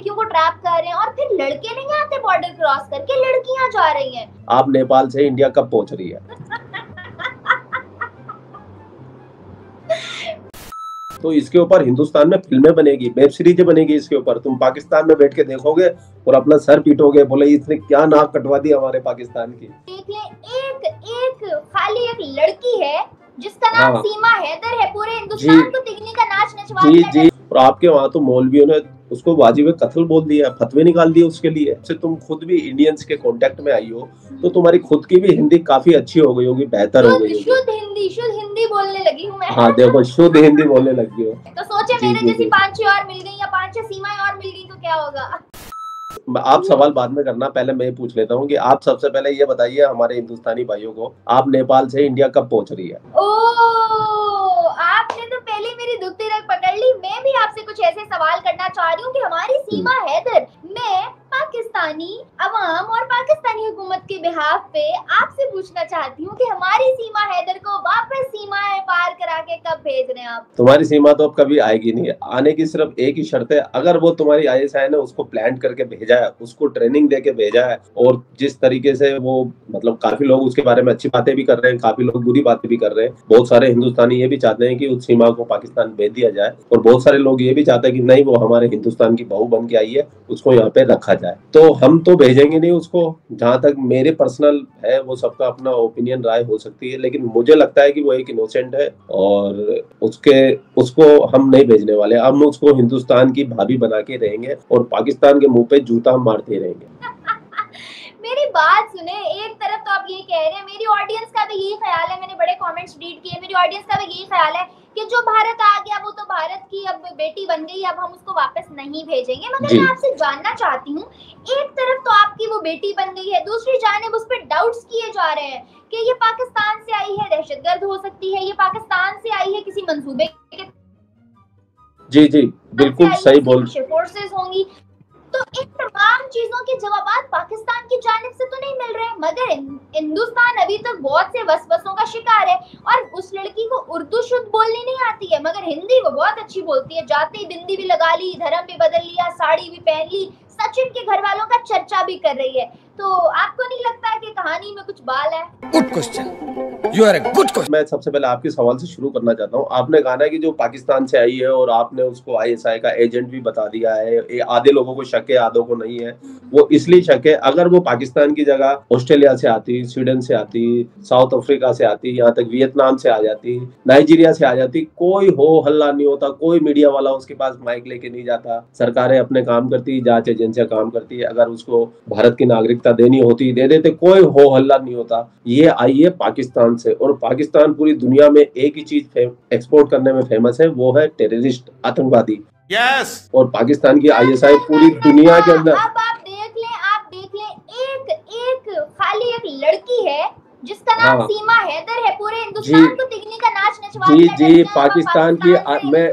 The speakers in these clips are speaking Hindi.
लड़कियों को ट्रैप कर रहे हैं और फिर लड़के नहीं आते बॉर्डर क्रॉस करके लड़कियाँ जा रही हैं। आप नेपाल से इंडिया कब पहुँच रही है? तो इसके ऊपर हिंदुस्तान में फ़िल्में बनेगी वेब सीरीज़ बनेगी इसके ऊपर। तुम पाकिस्तान में बैठ के देखोगे और अपना सर पीटोगे बोले इसने क्या नाक कटवा दी हमारे पाकिस्तान की? देख ले एक एक खाली एक लड़की है जिसका नाम हाँ। सीमा हैदर है पूरे हिंदुस्तान को तिगनी का नाच नचवा जी जी। और आपके वहाँ तो मौलवियों ने उसको वाजिब कत्ल बोल दिया फतवे निकाल दिए उसके लिए। से तुम खुद भी इंडियंस के कांटेक्ट में आई हो तो तुम्हारी खुद की भी हिंदी काफ़ी अच्छी हो गई होगी बेहतर हो गई शुद्ध हिंदी शुद्ध हिंदी बोलने लगी हूँ हाँ देखो शुद्ध हिंदी बोलने लगी हो। तो सोचे मेरे जैसी। पाँच छह और मिल गई या पाँच छह सीमाएँ और मिल गई तो क्या होगा? आप सवाल बाद में करना पहले मैं पूछ लेता हूँ कि आप सबसे पहले ये बताइए हमारे हिंदुस्तानी भाइयों को आप नेपाल से इंडिया कब पहुँच रही है ओ आपने तो पहले मेरी दुखती रग पकड़ ली मैं भी आपसे कुछ ऐसे सवाल करना चाह रही हूँ कि हमारी सीमा हैदर मैं पाकिस्तानी अवाम और पाकिस्तानी हुकूमत के बिहाफ पे आपसे पूछना चाहती हूँ कि हमारी सीमा हैदर को वापस सीमाएँ पार करा के कब भेज रहे हैं आप? तुम्हारी सीमा तो अब कभी आएगी नहीं। आने की सिर्फ़ एक ही शर्त है, अगर वो तुम्हारी आईएसआई ने उसको प्लान करके भेजा है, उसको ट्रेनिंग दे के भेजा है, और जिस तरीके से वो मतलब काफ़ी लोग उसके बारे में अच्छी बातें भी कर रहे हैं, काफ़ी लोग बुरी बातें भी कर रहे हैं, बहुत सारे हिंदुस्तानी ये भी चाहते हैं कि उस सीमा को पाकिस्तान भेज दिया जाए, और बहुत सारे लोग ये भी चाहते हैं कि नहीं, वो हमारे हिंदुस्तान की बहू बन के आई है, उसको यहाँ पे रखा जाए। तो हम तो भेजेंगे नहीं उसको। जहाँ तक मेरे पर्सनल है, वो सबका अपना ओपिनियन राय हो सकती है, लेकिन मुझे लगता है कि वो एक इनोसेंट है और उसके, उसको हम नहीं भेजने वाले। हम उसको हिंदुस्तान की भाभी बना के रहेंगे और पाकिस्तान के मुँह पे जूता मारते रहेंगे। मेरी बात तरफ़ तो आप ये कह रहे हैं मेरी ऑडियंस का भी यही ख्याल है मैंने बड़े कमेंट्स रीड किए मेरी ऑडियंस का भी यही ख्याल है कि जो भारत आ गया वो तो भारत की अब बेटी बन गई अब हम उसको वापस नहीं भेजेंगे। मगर मैं आपसे जानना चाहती हूँ एक तरफ़ तो आपकी वो बेटी बन गई है दूसरी जानब उस पर डाउट्स किए जा रहे हैं कि ये पाकिस्तान से आई है दहशतगर्द हो सकती है ये पाकिस्तान से आई है किसी मंसूबे के जी जी बिल्कुल सही बोल फोर्सेस होंगी तो इन तमाम चीज़ों के जवाब पाकिस्तान की जानब से तो नहीं मिल रहे, मगर हिंदुस्तान अभी तक बहुत से वसवसों का शिकार है और उस लड़की को उर्दू शुद्ध बोलनी नहीं आती है, मगर हिंदी वो बहुत अच्छी बोलती है। जाते ही बिंदी भी लगा ली, धर्म भी बदल लिया, साड़ी भी पहन ली, सचिन के घर वालों का चर्चा भी कर रही है। तो आपको नहीं लगता कि कहानी में कुछ बाल है? Good question you are a good question मैं सबसे पहले आपके सवाल से शुरू करना चाहता हूँ। आपने कहा ना कि जो पाकिस्तान से आई है और आपने उसको आईएसआई का एजेंट भी बता दिया है आधे लोगों को शक है आधों को नहीं है। वो इसलिए शक है अगर वो पाकिस्तान की जगह ऑस्ट्रेलिया से आती स्वीडन से आती साउथ अफ्रीका से आती यहाँ तक वियतनाम से आ जाती नाइजीरिया से आ जाती कोई हो हल्ला नहीं होता कोई मीडिया वाला उसके पास माइक लेके नहीं जाता। सरकारें अपने काम करती जाँच एजेंसियाँ काम करती है अगर उसको भारत की नागरिकता देनी होती दे देते कोई हो हल्ला नहीं होता ये आई है पाकिस्तान से और पाकिस्तान पूरी दुनिया में एक ही चीज़ एक्सपोर्ट करने में फ़ेमस है वो है टेररिस्ट आतंकवादी यस और पाकिस्तान की आईएसआई पूरी दुनिया के अंदर अब आप देख लें आप देख लें एक एक खाली एक लड़की है जिसका नाम हाँ। सीमा हैदर है पूरे हिंदुस्तान जी। को तिगनी का नाच नचवा जी जी पाकिस्तान की मैं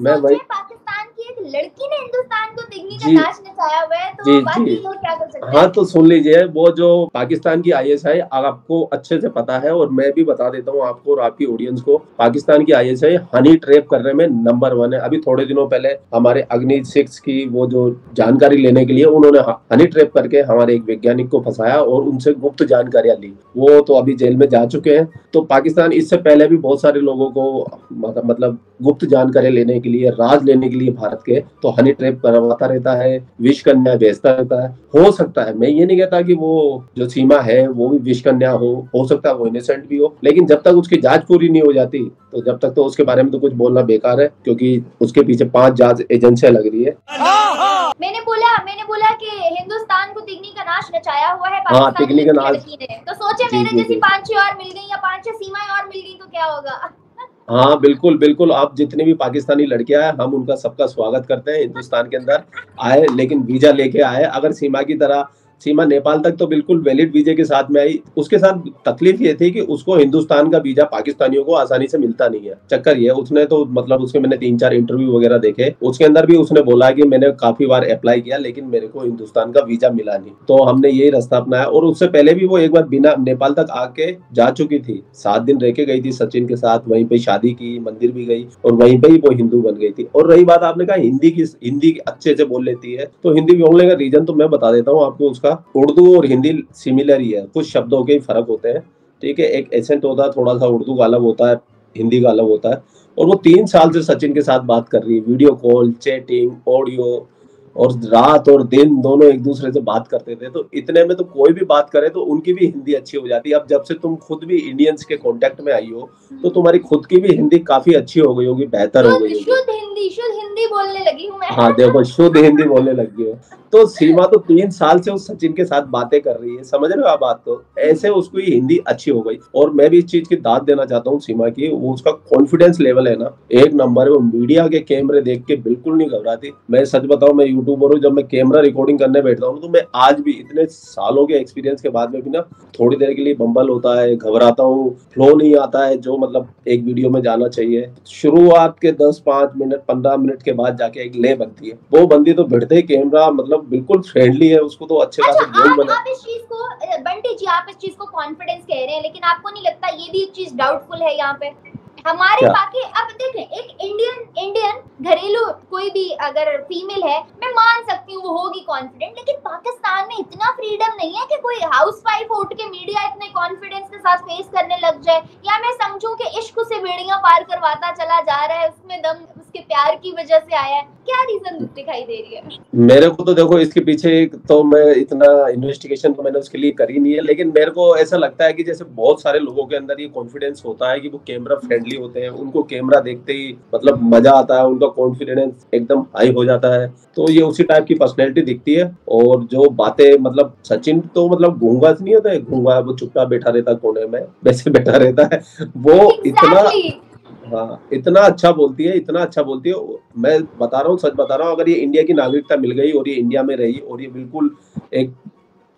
मैं वही पाकिस्तान की एक लड़की ने हिंदुस्तान को तिगनी का। नाच नचाया हुआ है तो जी, बाकी जी। लोग क्या कर सकते हाँ तो सुन लीजिए वो जो पाकिस्तान की आईएसआई आपको अच्छे से पता है और मैं भी बता देता हूँ आपको और आपकी ऑडियंस को पाकिस्तान की आईएसआई हनी ट्रैप करने में नंबर वन है अभी थोड़े दिनों पहले हमारे अग्नि सिक्स की वो जो जानकारी लेने के लिए उन्होंने हनी ट्रैप करके हमारे एक वैज्ञानिक को फंसाया और उनसे गुप्त जानकारियाँ ली वो तो अभी जेल में जा चुके हैं तो पाकिस्तान इससे पहले भी बहुत सारे लोगों को मतलब गुप्त जानकारी लेने के लिए राज लेने के लिए भारत के तो हनी ट्रैप करवाता रहता है विश कन्या भेजता रहता है। हो सकता है मैं ये नहीं कहता कि वो जो सीमा है वो भी विश कन्या हो हो सकता है वो इनोसेंट भी हो लेकिन जब तक उसकी जाँच पूरी नहीं हो जाती तो जब तक तो उसके बारे में तो कुछ बोलना बेकार है क्योंकि उसके पीछे पाँच जाँच एजेंसियाँ लग रही है। मैंने बोला मैंने बोला कि हिंदुस्तान को तिगनी का नाच नचाया हुआ है हाँ, पाकिस्तान तिगनी का नाच। लड़की ने। तो सोचे मेरे जैसी पाँच छह और मिल गई या पाँच छह सीमाएँ और मिल गई तो क्या होगा? हाँ बिल्कुल बिल्कुल। आप जितनी भी पाकिस्तानी लड़के आए, हम उनका सबका स्वागत करते हैं। हिंदुस्तान के अंदर आए, लेकिन वीज़ा लेके आए। अगर सीमा की तरह सीमा नेपाल तक तो बिल्कुल वैलिड वीजे के साथ में आई। उसके साथ तकलीफ़ ये थी कि उसको हिंदुस्तान का वीज़ा पाकिस्तानियों को आसानी से मिलता नहीं है। चक्कर ये उसने तो मतलब उसके मैंने तीन चार इंटरव्यू वगैरह देखे। उसके अंदर भी उसने बोला कि मैंने काफ़ी बार अप्लाई किया, लेकिन मेरे को हिंदुस्तान का वीज़ा मिला नहीं। तो हमने यही रास्ता अपनाया और उससे पहले भी वो एक बार बिना नेपाल तक आके जा चुकी थी। सात दिन रह के गई थी सचिन के साथ, वहीं पे शादी की, मंदिर भी गई और वहीं पे ही वो हिंदू बन गई थी। और रही बात आपने कहा हिंदी की, हिंदी अच्छे से बोल लेती है। तो हिंदी बोलने का रीजन तो मैं बता देता हूँ आपको उसका। उर्दू और हिंदी सिमिलर ही है। कुछ शब्दों के ही फ़र्क होते हैं। ठीक है एक एसेंट होता है थोड़ा सा उर्दू का अलग होता है हिंदी का अलग होता है। और वो तीन साल से सचिन के साथ बात कर रही है वीडियो कॉल चैटिंग ऑडियो और रात और दिन दोनों एक दूसरे से बात करते थे। तो इतने में तो कोई भी बात करे तो उनकी भी हिंदी अच्छी हो जाती है। अब जब से तुम खुद भी इंडियंस के कांटेक्ट में आई हो तो तुम्हारी खुद की भी हिंदी काफ़ी अच्छी हो गई होगी बेहतर हो गई होगी। हिंदी, शुद्ध हिंदी बोलने लगी हूँ मैं। हाँ देखो, शुद्ध हिंदी बोलने लगी हो। तो सीमा तो तीन साल से उस सचिन के साथ बातें कर रही है, समझ रहे हो आप बात तो? ऐसे उसको ये हिंदी अच्छी हो गई। और मैं भी इस चीज़ की दाद देना चाहता हूँ सीमा की, वो उसका कॉन्फिडेंस लेवल है ना। एक नंबर है, वो मीडिया के कैमरे देख के बिल्कुल नहीं घबराती। मैं सच बताऊँ, मैं यूट्यूबर हूँ, जब मैं कैमरा रिकॉर्डिंग करने बैठता हूँ तो मैं आज भी इतने सालों के एक्सपीरियंस के बाद में भी ना, थोड़ी देर के लिए बम्बल होता है, घबराता हूँ फ्लो नहीं आता है, जो मतलब एक वीडियो में जाना चाहिए। शुरुआत के दस पाँच मिनट पंद्रह मिनट के बाद जाके एक ले बनती है। वो बनती तो भिड़ते ही कैमरा मतलब बिल्कुल फ्रेंडली है उसको तो अच्छे अच्छा खासे बोल आप बने। आप इस चीज़ को बंटी जी आप इस चीज़ को कॉन्फिडेंस कह रहे हैं लेकिन आपको नहीं लगता ये भी एक चीज़ डाउटफुल है यहाँ पे? हमारे? बाकी अब देखें एक इंडियन इंडियन घरेलू कोई भी अगर फीमेल है मैं मान सकती हूँ वो होगी कॉन्फिडेंट लेकिन पाकिस्तान में इतना फ्रीडम नहीं है कि कोई हाउसवाइफ उठ के मीडिया इतने कॉन्फिडेंस के साथ फेस करने लग जाए। या मैं समझूं कि इश्क से बेड़ियाँ पार करवाता चला जा रहा है उसमें दम उसके प्यार की वजह से आया है क्या रीजन दिखाई दे रही है मेरे को तो देखो इसके पीछे तो मैं इतना इन्वेस्टिगेशन तो मैंने उसके लिए करी नहीं है लेकिन मेरे को ऐसा लगता है कि जैसे बहुत सारे लोगों के अंदर ये कॉन्फिडेंस होता है कि वो कैमरा फ्रेंडली होते हैं उनको कैमरा देखते ही मतलब मज़ा आता है उनका कॉन्फिडेंस एकदम हाई हो जाता है तो ये उसी टाइप की पर्सनैलिटी दिखती है और जो बातें मतलब सचिन तो मतलब घूँगा नहीं होता है घूँगा वो चुपचाप बैठा रहता है कोने में वैसे बैठा रहता है वो exactly. इतना. हाँ इतना अच्छा बोलती है इतना अच्छा बोलती है। मैं बता रहा हूँ सच बता रहा हूँ अगर ये इंडिया की नागरिकता मिल गई और ये इंडिया में रही और ये बिल्कुल एक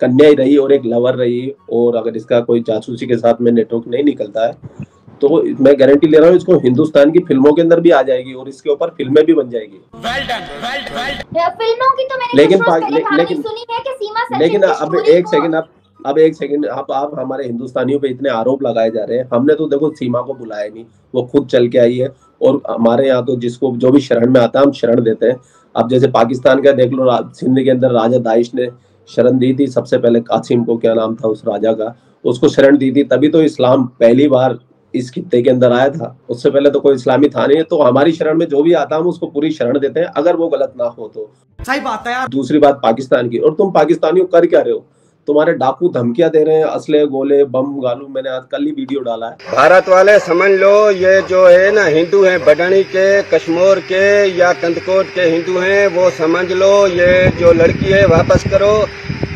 कन्या ही रही और एक लवर रही और अगर इसका कोई जासूसी के साथ में नेटवर्क नहीं निकलता है तो मैं गारंटी ले रहा हूँ इसको हिंदुस्तान की फ़िल्मों के अंदर भी आ जाएगी और इसके ऊपर फ़िल्में भी बन जाएगी। Well done well well फ़िल्मों की तो मैंने लेकिन कहानी लेकिन- सुनी है कि सीमा लेकिन अब एक सेकंड आप अब एक सेकंड आप आप हमारे हिंदुस्तानियों पे इतने आरोप लगाए जा रहे हैं। हमने तो देखो सीमा को बुलाया नहीं वो खुद चल के आई है। और हमारे यहाँ तो जिसको जो भी शरण में आता है हम शरण देते हैं। अब जैसे पाकिस्तान का देख लो सिंध के अंदर राजा दाइश ने शरण दी थी सबसे पहले कासिम को क्या नाम था उस राजा का उसको शरण दी थी। तभी तो इस्लाम पहली बार इस खित्ते के अंदर आया था। उससे पहले तो कोई इस्लामी था नहीं तो हमारी शरण में जो भी आता हम उसको पूरी शरण देते हैं अगर वो गलत ना हो तो। सही बात है यार। दूसरी बात पाकिस्तान की और तुम पाकिस्तानियों कर क्या रहे हो? तुम्हारे डाकू धमकियाँ दे रहे हैं, असले गोले, बम, गालू, मैंने आज कल ही वीडियो डाला है। भारत वाले समझ लो, ये जो है ना, हिंदू हैं, बडनी के, कश्मीर के या कंदकोट के हिंदू हैं, वो समझ लो, ये जो लड़की है, वापस करो।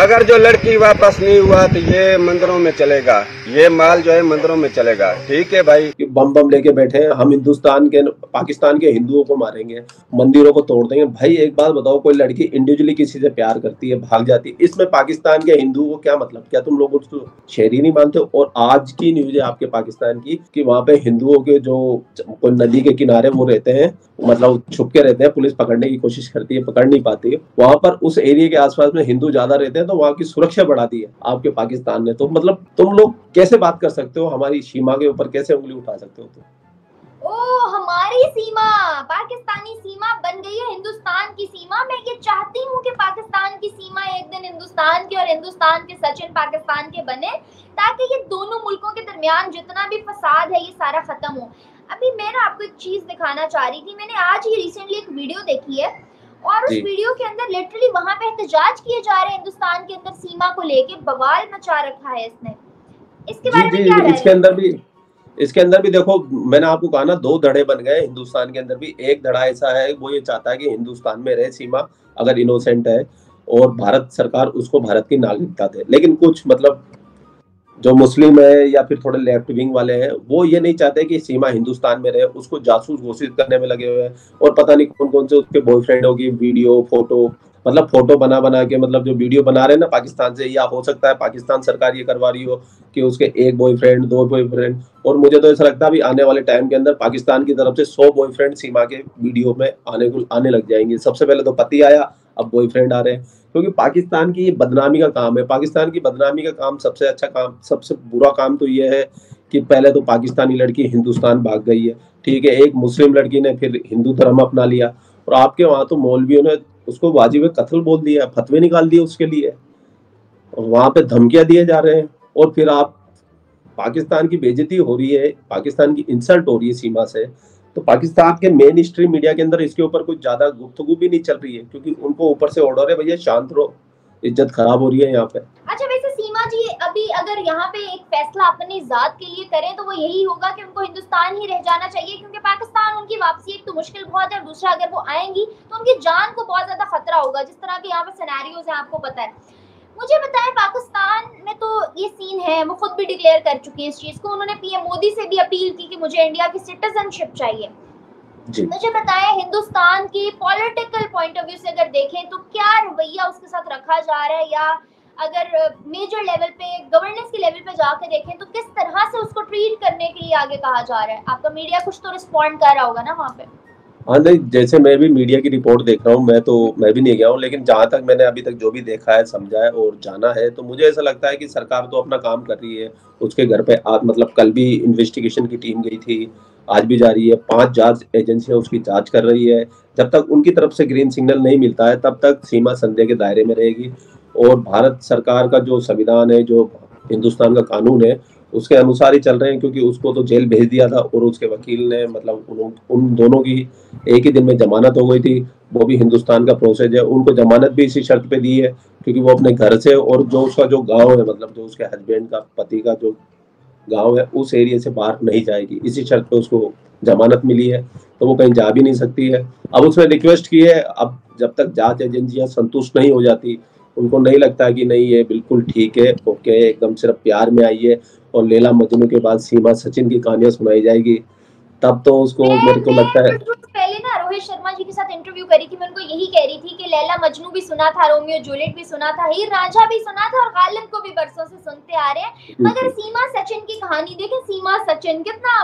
अगर जो लड़की वापस नहीं हुआ तो ये मंदिरों में चलेगा। ये माल जो है, मंदिरों में चलेगा। ठीक है भाई। बम बम लेके बैठे हैं। हम हिंदुस्तान के, पाकिस्तान के हिंदुओं को मारेंगे, मंदिरों को तोड़ देंगे। भाई, एक बात बताओ, कोई लड़की इंडिविजुअली किसी से प्यार करती है, भाग जाती है? इसमें पाकिस्तान के हिंदुओं को क्या मतलब? क्या तुम लोग उसको शहरी नहीं मानते? और आज की न्यूज़ है आपके पाकिस्तान की, कि वहाँ पे हिंदुओं के जो कोई नदी के किनारे वो रहते हैं मतलब छुप के रहते हैं, पुलिस पकड़ने की कोशिश करती है, पकड़ नहीं पाती है। वहाँ पर उस एरिया के आसपास में हिंदू ज़्यादा रहते हैं तो वहाँ की सुरक्षा बढ़ा दी है आपके पाकिस्तान ने। तो मतलब तुम लोग कैसे बात कर सकते हो? हमारी सीमा के ऊपर कैसे उंगली उठा सकते हो तुम। ओ हमारी सीमा पाकिस्तानी सीमा बन गई है हिंदुस्तान की सीमा। मैं ये चाहती हूँ कि पाकिस्तान की सीमा एक दिन हिंदुस्तान की और हिंदुस्तान के सचिन पाकिस्तान के बने ताकि ये दोनों मुल्कों के दरमियान जितना भी फसाद है ये सारा खत्म हो। अभी मैं ना आपको एक चीज़ दिखाना चाह रही थी मैंने आज ही रिसेंटली एक वीडियो देखी है और उस वीडियो के अंदर लिटरली वहाँ पे एहतजाज किए जा रहे हैं हिंदुस्तान के अंदर सीमा को लेके बवाल मचा रखा है इसने। इसके बारे में क्या इसके अंदर भी इसके अंदर भी देखो, मैंने आपको कहा ना, दो धड़े बन गए हिंदुस्तान के अंदर भी। एक धड़ा ऐसा है, वो ये चाहता है कि हिंदुस्तान में रहे सीमा, अगर इनोसेंट है, और भारत सरकार उसको भारत की नागरिकता दे। लेकिन कुछ मतलब जो मुस्लिम है, या फिर थोड़े लेफ़्ट विंग वाले हैं, वो ये नहीं चाहते कि सीमा हिंदुस्तान में रहे, उसको जासूस घोषित करने में लगे हुए हैं। और पता नहीं कौन कौन से उसके बॉयफ्रेंडों की वीडियो फ़ोटो मतलब फ़ोटो बना बना के मतलब जो वीडियो बना रहे हैं ना पाकिस्तान से, या हो सकता है पाकिस्तान सरकार ये करवा रही हो कि उसके एक बॉयफ्रेंड दो बॉयफ्रेंड और मुझे तो ऐसा लगता है अभी आने वाले टाइम के अंदर पाकिस्तान की तरफ़ से सौ बॉयफ्रेंड सीमा के वीडियो में आने को, आने लग जाएँगे। सबसे पहले तो पति आया, अब बॉयफ्रेंड आ रहे हैं। क्योंकि पाकिस्तान की ये बदनामी का काम है। पाकिस्तान की बदनामी का काम, सबसे अच्छा काम, सबसे बुरा काम तो ये है कि पहले तो पाकिस्तानी लड़की हिंदुस्तान भाग गई है। ठीक है, एक मुस्लिम लड़की ने फिर हिंदू धर्म अपना लिया। और आपके वहाँ तो मौलवियों ने उसको वाजिब कत्ल बोल दिया, फतवे निकाल दिए उसके लिए, और वहाँ पे धमकियाँ दिए जा रहे हैं, और फिर आप पाकिस्तान की बेजती हो रही है, पाकिस्तान की इंसल्ट हो रही है सीमा से तो पाकिस्तान के मेन स्ट्रीम मीडिया के अंदर इसके ऊपर कुछ ज़्यादा गुफ्तगु भी नहीं चल रही है, क्योंकि उनको ऊपर से ऑर्डर है, भैया, शांत रहो, इज़्ज़त खराब हो रही है यहाँ पे। अच्छा सीमा जी अभी अगर यहाँ पे एक फैसला अपनी जात के लिए करें तो वो यही होगा कि उनको हिंदुस्तान ही रह जाना चाहिए क्योंकि पाकिस्तान उनकी वापसी एक तो मुश्किल बहुत है और दूसरा अगर वो आएँगी तो उनकी जान को बहुत ज़्यादा खतरा होगा। जिस तरह के यहाँ पे सिनेरियोज है आपको पता है। मुझे बताएँ पाकिस्तान में तो ये सीन है वो खुद भी डिक्लेयर कर चुके हैं इस चीज़ को। उन्होंने पीएम मोदी से भी अपील की कि मुझे इंडिया की सिटीजनशिप चाहिए। जी। मुझे बताएँ हिंदुस्तान की पॉलिटिकल पॉइंट ऑफ़ व्यू से अगर देखें तो क्या रवैया उसके साथ रखा जा रहा है या अगर मेजर लेवल पे गवर्नेंस के लेवल पे जाके देखें तो किस तरह से उसको ट्रीट करने के लिए आगे कहा जा रहा है? आपका मीडिया कुछ तो रिस्पॉन्ड कर रहा होगा ना वहाँ पे? हाँ नहीं जैसे मैं भी मीडिया की रिपोर्ट देख रहा हूँ मैं तो मैं भी नहीं गया हूँ लेकिन जहाँ तक मैंने अभी तक जो भी देखा है समझा है और जाना है तो मुझे ऐसा लगता है कि सरकार तो अपना काम कर रही है। उसके घर पे आ, मतलब कल भी इन्वेस्टिगेशन की टीम गई थी आज भी जा रही है पाँच जाँच एजेंसियाँ उसकी जाँच कर रही है। जब तक उनकी तरफ़ से ग्रीन सिग्नल नहीं मिलता है तब तक सीमा संदेह के दायरे में रहेगी। और भारत सरकार का जो संविधान है जो हिंदुस्तान का कानून है उसके अनुसार ही चल रहे हैं क्योंकि उसको तो जेल भेज दिया था और उसके वकील ने मतलब उन, उन दोनों की एक ही दिन में जमानत हो गई थी वो भी हिंदुस्तान का प्रोसेस है। उनको जमानत भी इसी शर्त पे दी है क्योंकि वो अपने घर से और जो उसका जो गाँव है मतलब जो उसके हस्बैंड का पति का जो गाँव है उस एरिया से बाहर नहीं जाएगी। इसी शर्त पे उसको जमानत मिली है तो वो कहीं जा भी नहीं सकती है। अब उसने रिक्वेस्ट की है अब जब तक जाँच एजेंसियाँ संतुष्ट नहीं हो जाती उनको नहीं लगता कि नहीं ये बिल्कुल ठीक है ओके एकदम सिर्फ़ प्यार में आई है और लेला मजनू के बाद सीमा सचिन की कहानियाँ सुनाई जाएगी। तब तो उसको मेरे को लगता है पहले ना रोहित शर्मा जी के साथ इंटरव्यू करी थी मैं उनको यही कह रही थी कि लैला मजनू भी सुना था रोमियो जूलियट भी सुना था हीर रांझा भी सुना था और गालिब को भी बरसों से सुनते आ रहे हैं। मगर सीमा सचिन की कहानी देखें सीमा सचिन कितना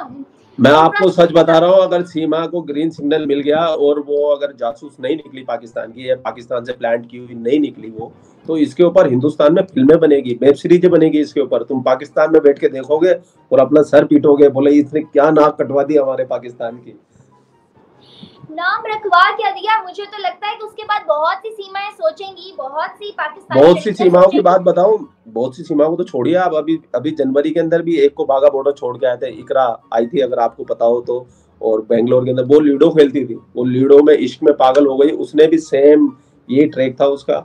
मैं आपको सच बता रहा हूँ अगर सीमा को ग्रीन सिग्नल मिल गया और वो अगर जासूस नहीं निकली पाकिस्तान की या पाकिस्तान से प्लांट की हुई नहीं निकली वो तो इसके ऊपर हिंदुस्तान में फ़िल्में बनेगी वेब सीरीज़ बनेगी इसके ऊपर। तुम पाकिस्तान में बैठ के देखोगे और अपना सर पीटोगे बोले इसने क्या नाक कटवा दी हमारे पाकिस्तान की? नाम रखवा क्या दिया? मुझे तो लगता है कि उसके बाद बहुत सी सीमाएँ सोचेंगी बहुत सी पाकिस्तान बहुत सी सीमाओं की बात बताऊँ बहुत सी सीमाओं को तो छोड़िए आप। अभी अभी जनवरी के अंदर भी एक को बागा बॉर्डर छोड़ के आए थे इकरा आई थी अगर आपको पता हो तो। और बेंगलोर के अंदर वो लूडो खेलती थी वो लूडो में इश्क में पागल हो गई उसने भी सेम ये ट्रैक था उसका।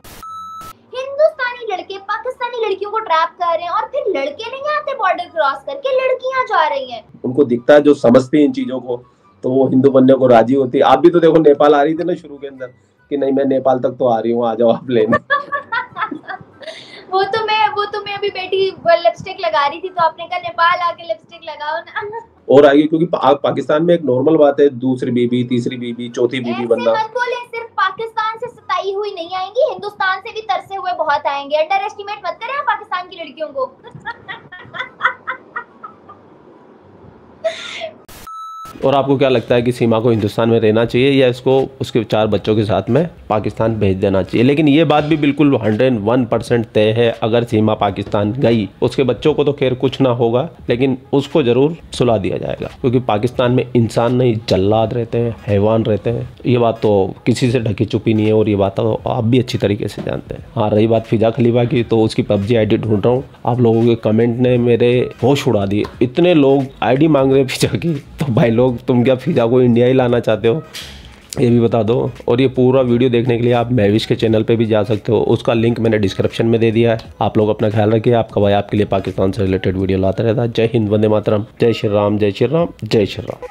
हिंदुस्तानी लड़के पाकिस्तानी लड़कियों को ट्रैप कर रहे हैं और फिर लड़के नहीं आते बॉर्डर क्रॉस करके लड़कियाँ जा रही हैं। उनको दिखता है जो समझती है इन चीज़ों को। तो वो हिंदू बनने को राज़ी होती आप भी तो देखो नेपाल आ रही थी ना शुरू के अंदर कि नहीं मैं नेपाल तक तो आ रही हूँ आ जाओ आप लेने। वो तो मैं वो तो मैं अभी बेटी लिपस्टिक लगा रही थी तो आपने कहा नेपाल आके लिपस्टिक लगाओ ना। और आगे क्योंकि पा, पाकिस्तान में एक नॉर्मल बात है दूसरी बीबी तीसरी बीबी चौथी बीबी बनना मत बोले सिर्फ़ पाकिस्तान से सताई हुई नहीं आएँगी हिंदुस्तान से भी तरसे हुए बहुत आएँगे। अंडर एस्टिमेट मत करें पाकिस्तान की लड़कियों को। और आपको क्या लगता है कि सीमा को हिंदुस्तान में रहना चाहिए या इसको उसके चार बच्चों के साथ में पाकिस्तान भेज देना चाहिए? लेकिन ये बात भी बिल्कुल हंड्रेड वन परसेंट तय है, अगर सीमा पाकिस्तान गई, उसके बच्चों को तो खैर कुछ ना होगा, लेकिन उसको ज़रूर सुला दिया जाएगा, क्योंकि पाकिस्तान में इंसान नहीं, जल्लाद रहते हैं, हैवान रहते हैं। ये बात तो किसी से ढकी चुपी नहीं है और ये बात तो आप भी अच्छी तरीके से जानते हैं। हाँ रही बात फिजा खलीफा की तो उसकी पबजी आई ढूंढ रहा हूँ। आप लोगों के कमेंट ने मेरे होश उड़ा दिए। इतने लोग आईडी मांग रहे हैं फिजा की। तो भाई लोग, तुम क्या फिजा को इंडिया ही लाना चाहते हो? ये भी बता दो। और ये पूरा वीडियो देखने के लिए आप महविश के चैनल पे भी जा सकते हो। उसका लिंक मैंने डिस्क्रिप्शन में दे दिया है। आप लोग अपना ख्याल रखिए। आपका भाई आपके लिए पाकिस्तान से रिलेटेड वीडियो लाता रहता है। जय हिंद, वंदे मातरम। जय श्री राम, जय श्री राम, जय श्री राम।